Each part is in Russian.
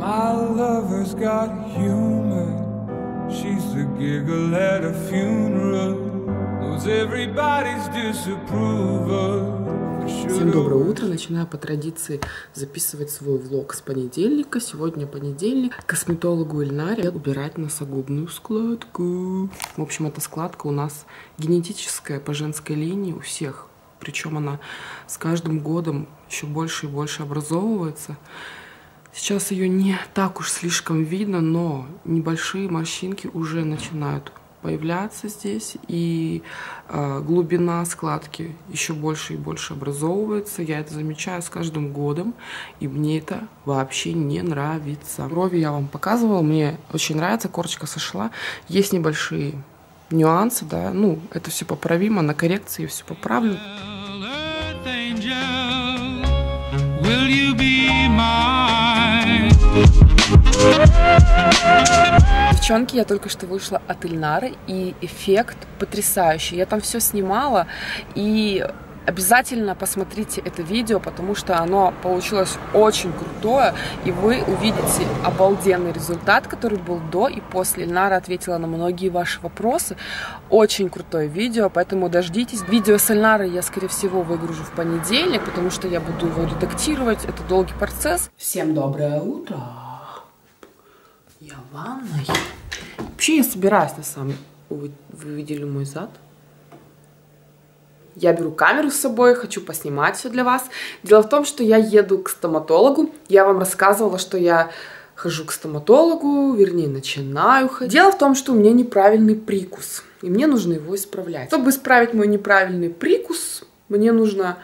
My lover's got humor. She's the giggle at a funeral. Knows everybody's disapproval. Всем доброе утро. Начинаю по традиции записывать свой влог с понедельника. Сегодня понедельник. Косметологу Ильнаре убирать носогубную складку. В общем, эта складка у нас генетическая по женской линии у всех. Причем она с каждым годом еще больше и больше образовывается. Сейчас ее не так уж слишком видно, но небольшие морщинки уже начинают появляться здесь, и э, глубина складки еще больше и больше образовывается. Я это замечаю с каждым годом, и мне это вообще не нравится. Брови я вам показывала, мне очень нравится, корочка сошла. Есть небольшие нюансы, да, ну, это все поправимо, на коррекции все поправлю. Will you be mine? Девчонки, я только что вышла от Ильнары, и эффект потрясающий. Я там все снимала, и Обязательно посмотрите это видео, потому что оно получилось очень крутое, и вы увидите обалденный результат, который был до и после. Ильнара ответила на многие ваши вопросы. Очень крутое видео, поэтому дождитесь. Видео с Ильнарой я, скорее всего, выгружу в понедельник, потому что я буду его редактировать. Это долгий процесс. Всем доброе утро. Я в ванной. Вообще я собираюсь на самом... Вы, вы видели мой зад? Я беру камеру с собой, хочу поснимать все для вас. Дело в том, что я еду к стоматологу. Я вам рассказывала, что я хожу к стоматологу, вернее, начинаю ходить. Дело в том, что у меня неправильный прикус, и мне нужно его исправлять. Чтобы исправить мой неправильный прикус, мне нужно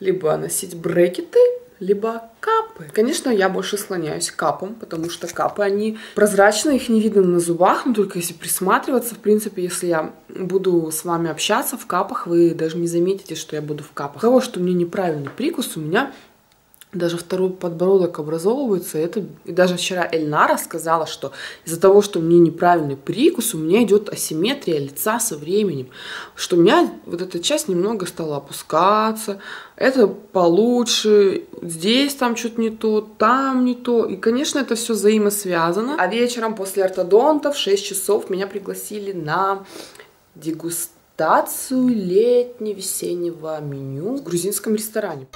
либо носить брекеты, либо капы. Конечно, я больше склоняюсь к капам, потому что капы, они прозрачные, их не видно на зубах, но только если присматриваться, в принципе, если я буду с вами общаться в капах, вы даже не заметите, что я буду в капах. Того, что у меня неправильный прикус, у меня даже второй подбородок образовывается. Это и даже вчера Эльнара сказала, что из-за того, что у меня неправильный прикус, у меня идет асимметрия лица со временем, что у меня вот эта часть немного стала опускаться, это получше, здесь там что-то не то, там не то. И, конечно, это все взаимосвязано. А вечером после ортодонта в 6 часов меня пригласили на дегустацию летне-весеннего меню в грузинском ресторане.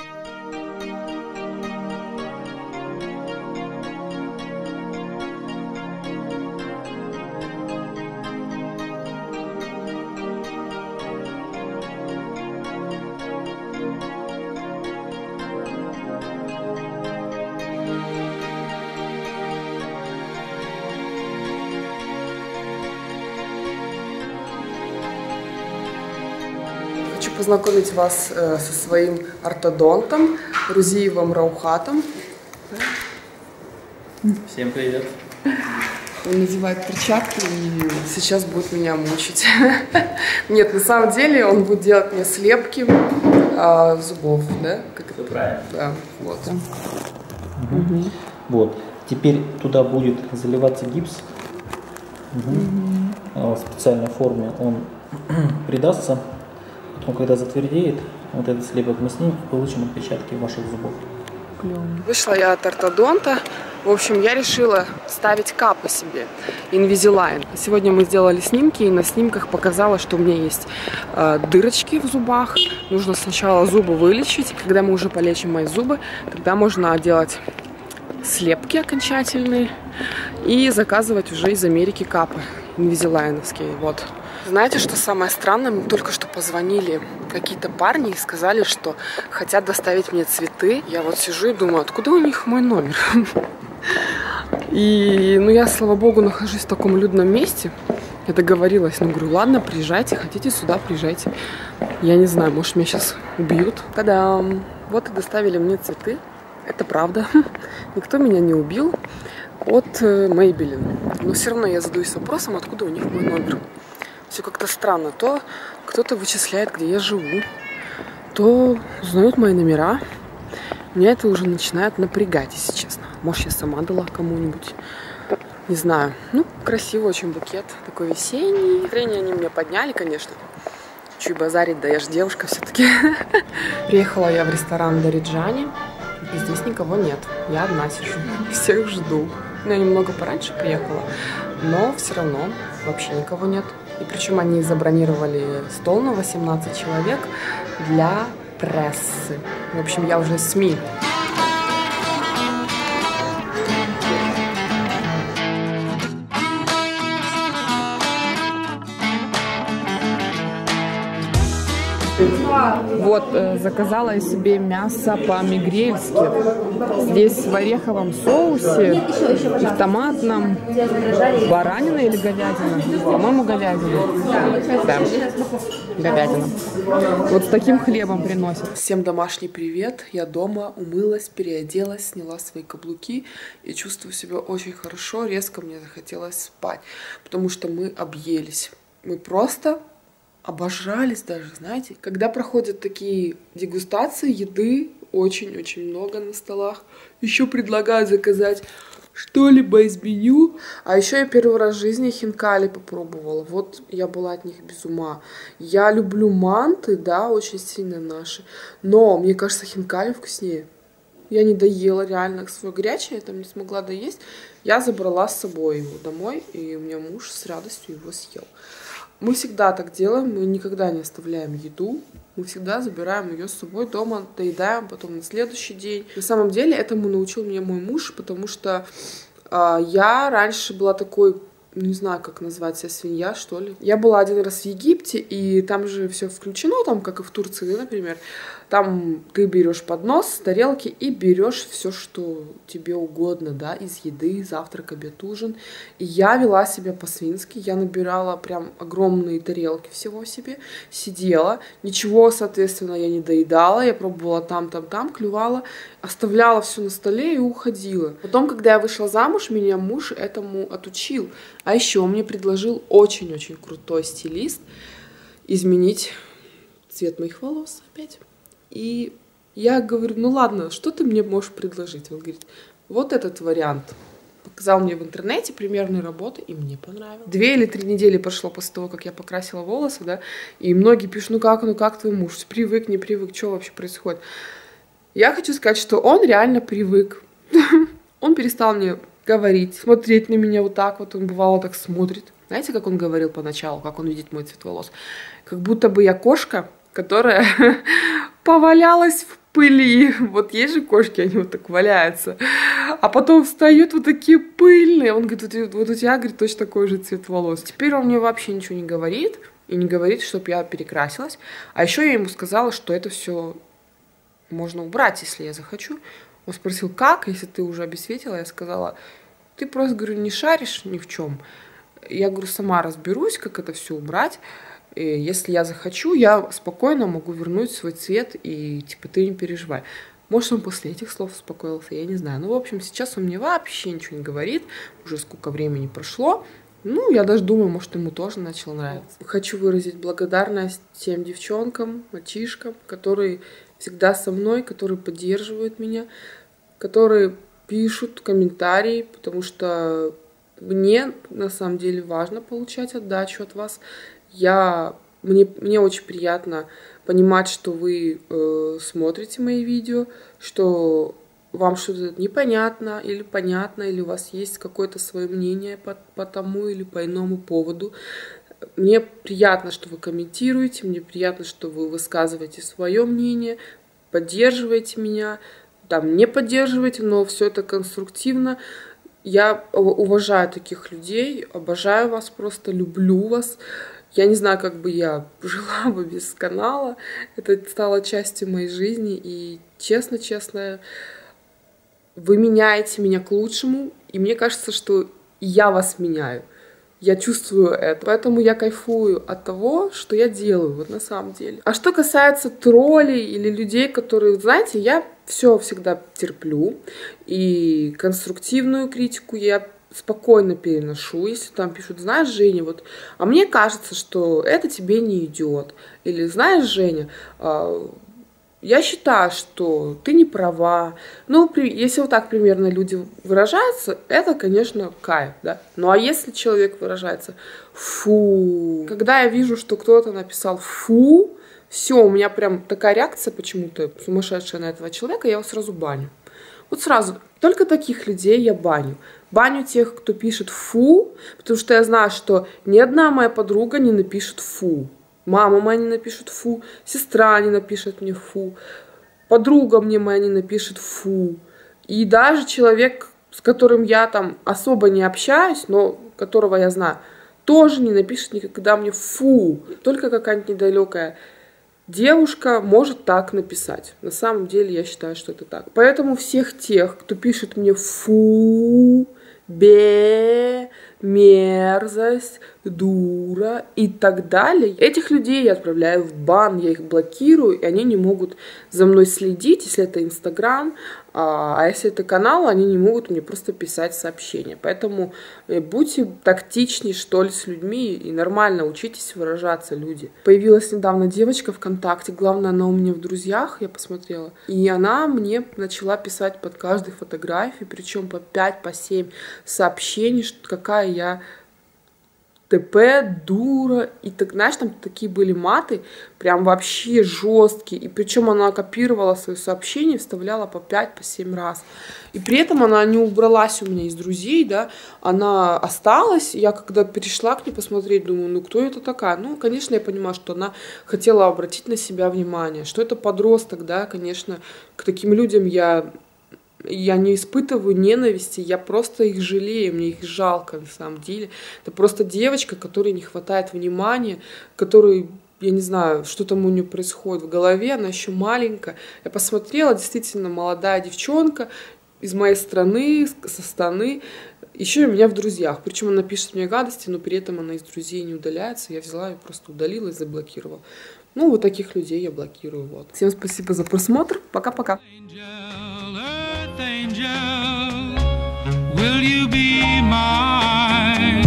Познакомить вас э, со своим ортодонтом Рузиевым Раухатом. Всем привет. Он надевает перчатки и сейчас будет меня мучить. Нет, на самом деле он будет делать мне слепки а, зубов, да? Как это правильно. Да, вот. Угу. Вот. Теперь туда будет заливаться гипс. Угу. В специальной форме он придастся. Потом, когда затвердеет, вот этот слепок мы снимем и получим отпечатки ваших зубов. Вышла я от ортодонта. В общем, я решила ставить капы себе Invisalign. Сегодня мы сделали снимки, и на снимках показалось, что у меня есть э, дырочки в зубах. Нужно сначала зубы вылечить. Когда мы уже полечим мои зубы, тогда можно делать слепки окончательные и заказывать уже из Америки капы инвизилайновские. Вот. Знаете, что самое странное? Мне только что позвонили какие-то парни и сказали, что хотят доставить мне цветы. Я вот сижу и думаю, откуда у них мой номер? И, ну, я, слава богу, нахожусь в таком людном месте. Я договорилась, ну, говорю, ладно, приезжайте, хотите сюда, приезжайте. Я не знаю, может, меня сейчас убьют. Та-дам! Вот и доставили мне цветы. Это правда. Никто меня не убил от Maybelline. Но все равно я задаюсь вопросом, откуда у них мой номер. Все как-то странно. То кто-то вычисляет, где я живу, то узнают мои номера. Меня это уже начинает напрягать, если честно. Может, я сама дала кому-нибудь. Не знаю. Ну, красивый очень букет. Такой весенний. Настроение они мне подняли, конечно. Чуть базарить, да я же девушка все-таки. Приехала я в ресторан Дариджани. И здесь никого нет. Я одна сижу. Всех жду. Ну, я немного пораньше приехала, но все равно вообще никого нет. И причем они забронировали стол на 18 человек для прессы. В общем, я уже СМИ. Вот, э, заказала я себе мясо по-мигрельски. Здесь в ореховом соусе и в томатном. Баранина или говядина? По-моему, говядина. Да, говядина. Вот с таким хлебом приносят. Всем домашний привет. Я дома умылась, переоделась, сняла свои каблуки и чувствую себя очень хорошо. Резко мне захотелось спать, потому что мы объелись. Мы просто обожрались даже, знаете. Когда проходят такие дегустации еды, очень-очень много на столах, еще предлагают заказать что-либо из меню. А еще я первый раз в жизни хинкали попробовала. Вот я была от них без ума. Я люблю манты, да, очень сильно наши. Но мне кажется, хинкали вкуснее. Я не доела реально свое горячее, я там не смогла доесть. Я забрала с собой его домой, и у меня муж с радостью его съел. Мы всегда так делаем, мы никогда не оставляем еду, мы всегда забираем ее с собой дома, доедаем потом на следующий день. На самом деле этому научил меня мой муж, потому что э, я раньше была такой не знаю, как назвать себя, свинья, что ли. Я была один раз в Египте, и там же все включено, там, как и в Турции, например. Там ты берешь поднос, тарелки и берешь все, что тебе угодно, да, из еды, завтрак, обед, ужин. И я вела себя по-свински, я набирала прям огромные тарелки всего себе, сидела, ничего, соответственно, я не доедала, я пробовала там, там, там, клювала, оставляла все на столе и уходила. Потом, когда я вышла замуж, меня муж этому отучил. А еще мне предложил очень-очень крутой стилист изменить цвет моих волос опять. И я говорю, ну ладно, что ты мне можешь предложить? Он говорит, вот этот вариант. Показал мне в интернете примерные работы, и мне понравилось. Две или три недели прошло после того, как я покрасила волосы, да, и многие пишут, ну как, ну как твой муж, привык, не привык, что вообще происходит? Я хочу сказать, что он реально привык. Он перестал мне говорить, смотреть на меня вот так вот, он бывало так смотрит. Знаете, как он говорил поначалу, как он видит мой цвет волос? Как будто бы я кошка, которая повалялась в пыли. Вот есть же кошки, они вот так валяются. А потом встают вот такие пыльные. Он говорит, вот, у тебя, говорит, точно такой же цвет волос. Теперь он мне вообще ничего не говорит. И не говорит, чтобы я перекрасилась. А еще я ему сказала, что это все можно убрать, если я захочу. Он спросил, как, если ты уже обесцветила? Я сказала, ты просто, говорю, не шаришь ни в чем. Я, говорю, сама разберусь, как это все убрать. И если я захочу, я спокойно могу вернуть свой цвет, и типа ты не переживай. Может, он после этих слов успокоился, я не знаю. Ну, в общем, сейчас он мне вообще ничего не говорит, уже сколько времени прошло. Ну, я даже думаю, может, ему тоже начал нравиться. Хочу выразить благодарность тем девчонкам, мальчишкам, которые всегда со мной, которые поддерживают меня, которые пишут комментарии, потому что мне на самом деле важно получать отдачу от вас. Я, мне, мне очень приятно понимать, что вы э, смотрите мои видео, что вам что-то непонятно или понятно, или у вас есть какое-то свое мнение по, по тому или по иному поводу. Мне приятно, что вы комментируете, мне приятно, что вы высказываете свое мнение, поддерживаете меня, там не поддерживаете, но все это конструктивно. Я уважаю таких людей, обожаю вас просто, люблю вас. Я не знаю, как бы я жила бы без канала. Это стало частью моей жизни. И честно-честно, вы меняете меня к лучшему. И мне кажется, что я вас меняю. Я чувствую это. Поэтому я кайфую от того, что я делаю, вот на самом деле. А что касается троллей или людей, которые, знаете, я все всегда терплю. И конструктивную критику я спокойно переношу, если там пишут, знаешь, Женя, вот, а мне кажется, что это тебе не идет, или знаешь, Женя, а, я считаю, что ты не права. Ну, если вот так примерно люди выражаются, это, конечно, кайф, да. Ну, а если человек выражается фу, когда я вижу, что кто-то написал фу, все, у меня прям такая реакция почему-то сумасшедшая на этого человека, я его сразу баню. Вот сразу, только таких людей я баню. Баню тех, кто пишет «фу», потому что я знаю, что ни одна моя подруга не напишет «фу». Мама моя не напишет «фу», сестра не напишет мне «фу», подруга мне моя не напишет «фу». И даже человек, с которым я там особо не общаюсь, но которого я знаю, тоже не напишет никогда мне «фу». Только какая-нибудь недалекая девушка может так написать. На самом деле я считаю, что это так. Поэтому всех тех, кто пишет мне «фу», «бе», мерзость, дура и так далее. Этих людей я отправляю в бан, я их блокирую, и они не могут за мной следить, если это Инстаграм, а, а если это канал, они не могут мне просто писать сообщения. Поэтому э, будьте тактичнее, что ли, с людьми и нормально учитесь выражаться, люди. Появилась недавно девочка ВКонтакте, главное, она у меня в друзьях, я посмотрела, и она мне начала писать под каждой фотографией, причем по 5, по 7 сообщений, какая я ТП, дура, и так, знаешь, там такие были маты, прям вообще жесткие, и причем она копировала свои сообщения, вставляла по 5, по 7 раз, и при этом она не убралась у меня из друзей, да, она осталась, я когда перешла к ней посмотреть, думаю, ну кто это такая, ну, конечно, я понимаю, что она хотела обратить на себя внимание, что это подросток, да, конечно, к таким людям я я не испытываю ненависти, я просто их жалею, мне их жалко на самом деле. Это просто девочка, которой не хватает внимания, которой я не знаю, что там у нее происходит в голове, она еще маленькая. Я посмотрела, действительно молодая девчонка из моей страны, со страны, еще и меня в друзьях. Причем она пишет мне гадости, но при этом она из друзей не удаляется. Я взяла и просто удалила и заблокировала. Ну, вот таких людей я блокирую. Вот. Всем спасибо за просмотр. Пока-пока. Will you be mine?